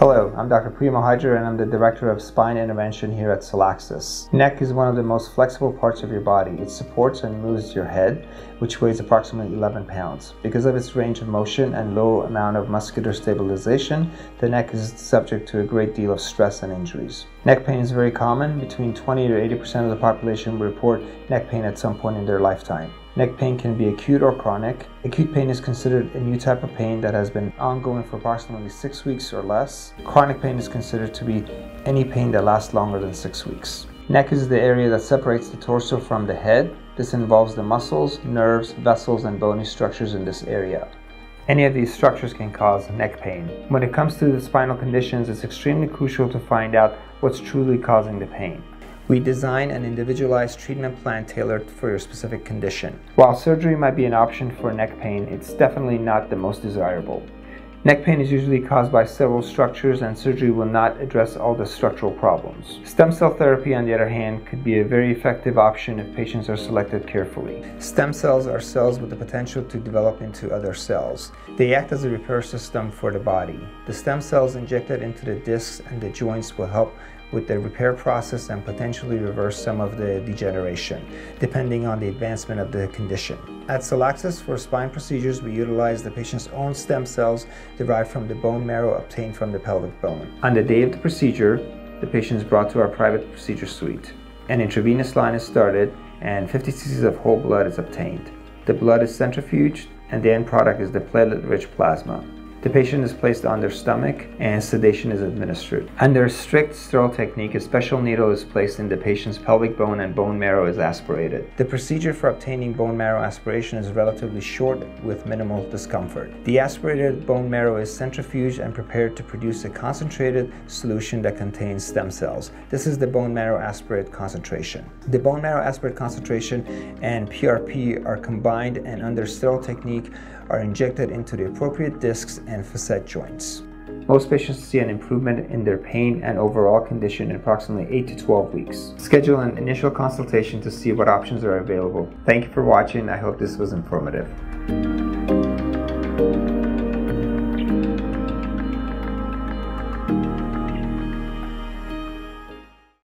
I'm Dr. Priya Mohajir and I'm the Director of Spine Intervention here at Cellaxys. Neck is one of the most flexible parts of your body. It supports and moves your head, which weighs approximately 11 pounds. Because of its range of motion and low amount of muscular stabilization, the neck is subject to a great deal of stress and injuries. Neck pain is very common. Between 20 to 80% of the population report neck pain at some point in their lifetime. Neck pain can be acute or chronic. Acute pain is considered a new type of pain that has been ongoing for approximately six weeks or less. Chronic pain is considered to be any pain that lasts longer than six weeks. Neck is the area that separates the torso from the head. This involves the muscles, nerves, vessels, and bony structures in this area. Any of these structures can cause neck pain. When it comes to the spinal conditions, it's extremely crucial to find out what's truly causing the pain. We design an individualized treatment plan tailored for your specific condition. While surgery might be an option for neck pain, it's definitely not the most desirable. Neck pain is usually caused by several structures and surgery will not address all the structural problems. Stem cell therapy, on the other hand, could be a very effective option if patients are selected carefully. Stem cells are cells with the potential to develop into other cells. They act as a repair system for the body. The stem cells injected into the discs and the joints will help with the repair process and potentially reverse some of the degeneration, depending on the advancement of the condition. At Cellaxys, for spine procedures, we utilize the patient's own stem cells derived from the bone marrow obtained from the pelvic bone. On the day of the procedure, the patient is brought to our private procedure suite. An intravenous line is started and 50 cc's of whole blood is obtained. The blood is centrifuged and the end product is the platelet-rich plasma. The patient is placed on their stomach and sedation is administered. Under strict sterile technique, a special needle is placed in the patient's pelvic bone and bone marrow is aspirated. The procedure for obtaining bone marrow aspiration is relatively short with minimal discomfort. The aspirated bone marrow is centrifuged and prepared to produce a concentrated solution that contains stem cells. This is the bone marrow aspirate concentration. The bone marrow aspirate concentration and PRP are combined and under sterile technique are injected into the appropriate discs and facet joints. Most patients see an improvement in their pain and overall condition in approximately 8 to 12 weeks. Schedule an initial consultation to see what options are available. Thank you for watching. I hope this was informative.